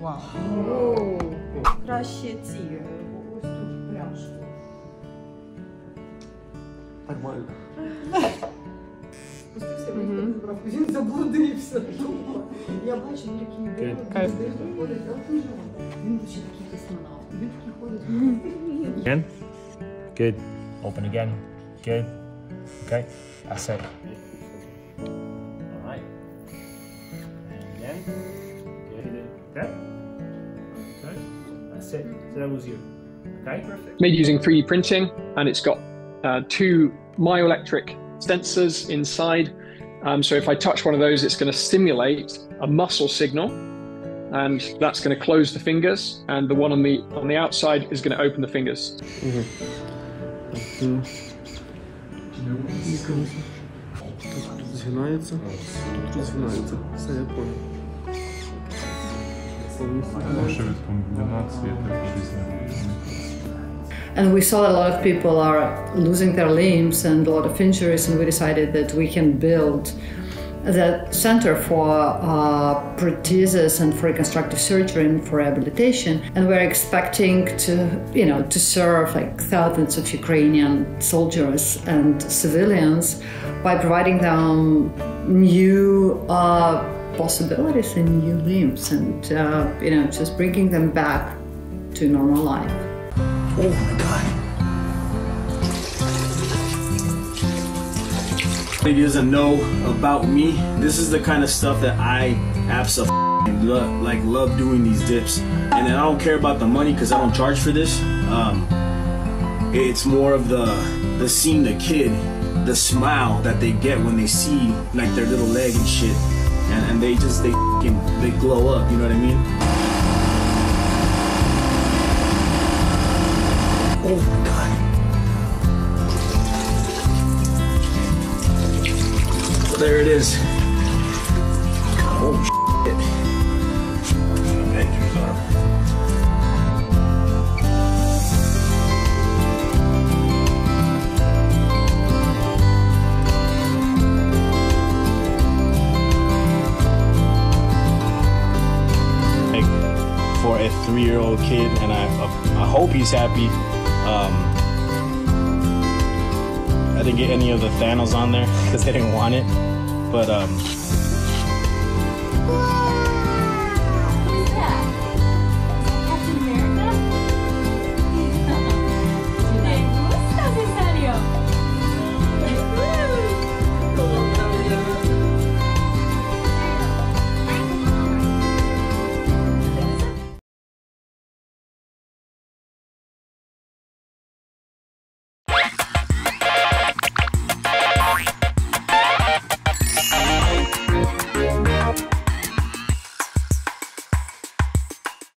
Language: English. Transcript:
Вау. Краще ці. е, Ось тут пляшку. Нормально. Спустився, він забрав. Він заблудився. Я бачу, які ідеї. Кайф. ходить, Він ще такий космонавт. Він такий ходить. Again. Good. Open again. Good. Okay. That's it. Okay. Okay. That's it. So that was you. Okay. Perfect. made using 3D printing, and it's got uh, two myoelectric sensors inside. Um, so if I touch one of those, it's going to stimulate a muscle signal, and that's going to close the fingers. And the one on the on the outside is going to open the fingers. Тут згинається, тут розгинається. Все, я понял. And we saw that a lot of people are losing their limbs and a lot of injuries, and we decided that we can build the center for uh, prosthesis and for reconstructive surgery and for rehabilitation. And we're expecting to, you know, to serve like thousands of Ukrainian soldiers and civilians by providing them new uh, possibilities and new limbs, and uh, you know, just bringing them back to normal life. Oh my god. He doesn't know about me. This is the kind of stuff that I absolutely love, like love doing these dips. And then I don't care about the money because I don't charge for this. Um, it's more of the the seeing the kid, the smile that they get when they see like their little leg and shit, and, and they just they they glow up. You know what I mean? Oh my god. There it is. A three-year-old kid, and I, I hope he's happy. Um, I didn't get any of the Thanos on there because they didn't want it, but um,